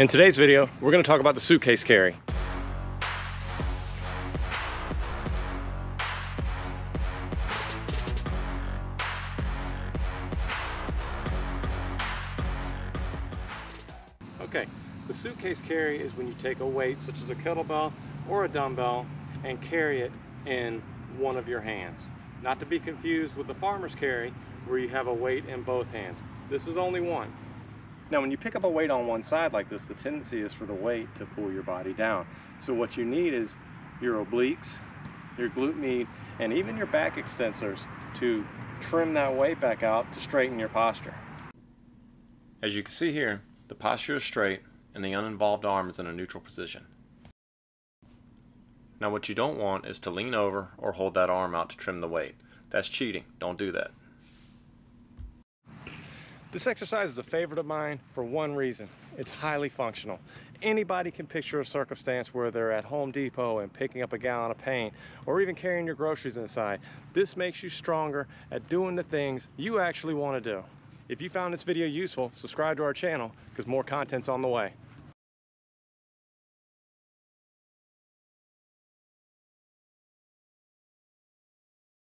In today's video, we're gonna talk about the suitcase carry. Okay, the suitcase carry is when you take a weight such as a kettlebell or a dumbbell and carry it in one of your hands. Not to be confused with the farmer's carry where you have a weight in both hands. This is only one. Now when you pick up a weight on one side like this, the tendency is for the weight to pull your body down. So what you need is your obliques, your glute med, and even your back extensors to trim that weight back out to straighten your posture. As you can see here, the posture is straight and the uninvolved arm is in a neutral position. Now what you don't want is to lean over or hold that arm out to trim the weight. That's cheating. Don't do that. This exercise is a favorite of mine for one reason. It's highly functional. Anybody can picture a circumstance where they're at Home Depot and picking up a gallon of paint or even carrying your groceries inside. This makes you stronger at doing the things you actually want to do. If you found this video useful, subscribe to our channel because more content's on the way.